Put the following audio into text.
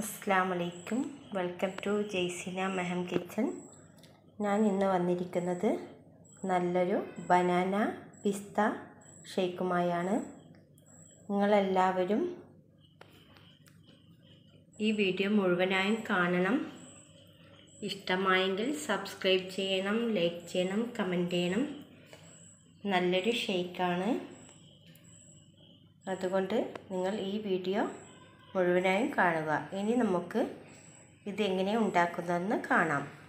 അസ്സാം welcome to ജെയ്സിന മെഹം kitchen ഞാൻ ഇന്ന് വന്നിരിക്കുന്നത് നല്ലൊരു ബനാന പിസ്ത ഷേക്കുമായാണ്. നിങ്ങളെല്ലാവരും ഈ വീഡിയോ മുഴുവനായും കാണണം. ഇഷ്ടമായെങ്കിൽ സബ്സ്ക്രൈബ് ചെയ്യണം ലൈക്ക് ചെയ്യണം കമന്റ് ചെയ്യണം. നല്ലൊരു ഷേക്കാണ്. അതുകൊണ്ട് നിങ്ങൾ ഈ വീഡിയോ മുഴുവനായും കാണുക. ഇനി നമുക്ക് ഇതെങ്ങനെ ഉണ്ടാക്കുന്നതെന്ന് കാണാം.